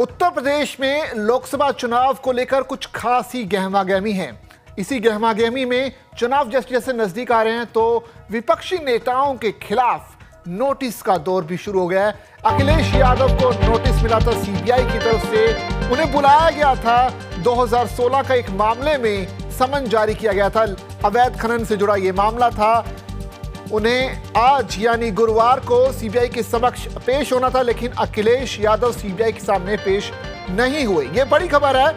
प्रदेश में लोकसभा चुनाव को लेकर कुछ खास ही गहमा गहमी है। इसी गहमा गहमी में चुनाव जैसे जैसे नज़दीक आ रहे हैं तो विपक्षी नेताओं के खिलाफ नोटिस का दौर भी शुरू हो गया है। अखिलेश यादव को नोटिस मिला था सीबीआई की तरफ़ से। उन्हें बुलाया गया था। 2016 का एक मामले में समन जारी किया गया था। अवैध खनन से जुड़ा यह मामला था। उन्हें आज, यानी गुरुवार को सीबीआई के समक्ष पेश होना था, लेकिन अखिलेश यादव सीबीआई के सामने पेश नहीं हुए। ये बड़ी खबर है,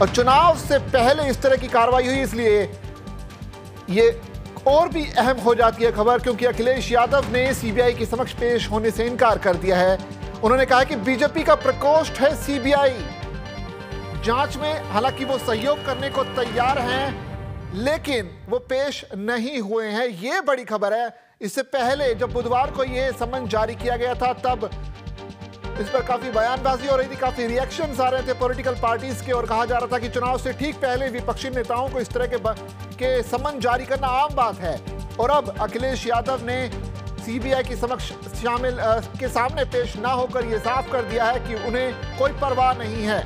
और चुनाव से पहले इस तरह की कार्रवाई हुई, इसलिए ये और भी अहम हो जाती है खबर, क्योंकि अखिलेश यादव ने सीबीआई के समक्ष पेश होने से इनकार कर दिया है। उन्होंने कहा कि बीजेपी का प्रकोष्ठ है सीबीआई। जाँच में, हालाँकि वो सहयोग करने को तैयार हैं लेकिन वो पेश नहीं हुए हैं। ये बड़ी खबर है। इससे पहले जब बुधवार को ये समन जारी किया गया था तब इस पर काफ़ी बयानबाजी हो रही थी काफ़ी रिएक्शंस आ रहे थे पॉलिटिकल पार्टीज़ के और कहा जा रहा था कि चुनाव से ठीक पहले विपक्षी नेताओं को इस तरह के ब, के समन जारी करना आम बात है। और अब अखिलेश यादव ने सीबीआई के समक्ष शामिल के सामने पेश ना होकर यह साफ़ कर दिया है कि उन्हें कोई परवाह नहीं है।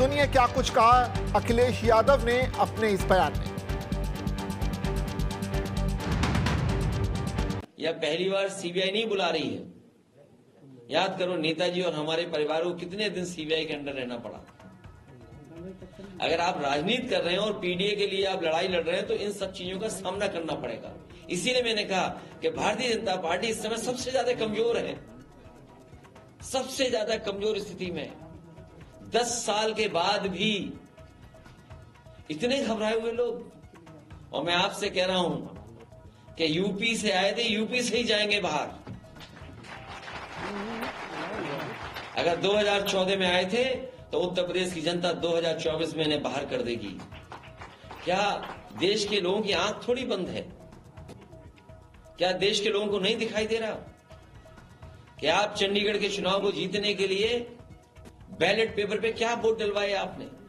सुनिए क्या कुछ कहा अखिलेश यादव ने अपने इस बयान में। यह पहली बार सीबीआई नहीं बुला रही है। याद करो, नेताजी और हमारे परिवार को कितने दिन सीबीआई के अंडर रहना पड़ा। अगर आप राजनीति कर रहे हैं और पीडीए के लिए आप लड़ाई लड़ रहे हैं तो इन सब चीज़ों का सामना करना पड़ेगा। इसीलिए मैंने कहा कि भारतीय जनता पार्टी इस समय सबसे ज़्यादा कमज़ोर है। सबसे ज़्यादा कमज़ोर स्थिति में। दस साल के बाद भी इतने घबराए हुए लोग। और मैं आपसे कह रहा हूँ कि यूपी से आए थे, यूपी से ही जाएँगे बाहर। अगर 2014 में आए थे तो उत्तर प्रदेश की जनता 2024 में इन्हें बाहर कर देगी। क्या देश के लोगों की आँख थोड़ी बंद है? क्या देश के लोगों को नहीं दिखाई दे रहा? क्या आप चंडीगढ़ के चुनाव को जीतने के लिए बैलेट पेपर पे क्या वोट डलवाए आपने?